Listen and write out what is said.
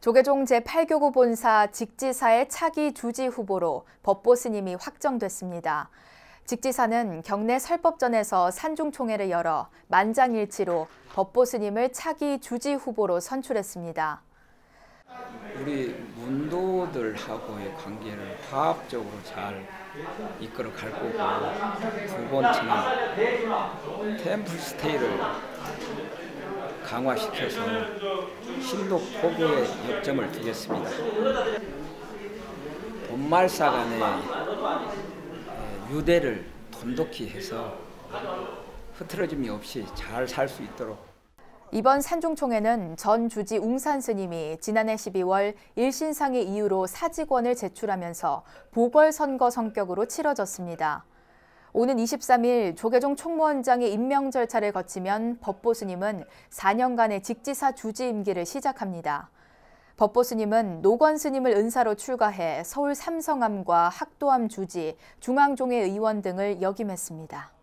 조계종 제8교구 본사 직지사의 차기 주지 후보로 법보 스님이 확정됐습니다. 직지사는 경내 설법전에서 산중총회를 열어 만장일치로 법보 스님을 차기 주지 후보로 선출했습니다. 우리 문도들하고의 관계를 화합적으로 잘 이끌어 갈 거고 두 번째는 템플 스테이를 강화시켜서 신도 포교에 역점을 두겠습니다. 본말사 간의 유대를 돈독히 해서 흐트러짐이 없이 잘 살 수 있도록 이번 산중총회는 전 주지 웅산 스님이 지난해 12월 일신상의 이유로 사직원을 제출하면서 보궐선거 성격으로 치러졌습니다. 오는 23일 조계종 총무원장의 임명 절차를 거치면 법보 스님은 4년간의 직지사 주지 임기를 시작합니다. 법보 스님은 노건 스님을 은사로 출가해 서울 삼성암과 학도암 주지, 중앙종회 의원 등을 역임했습니다.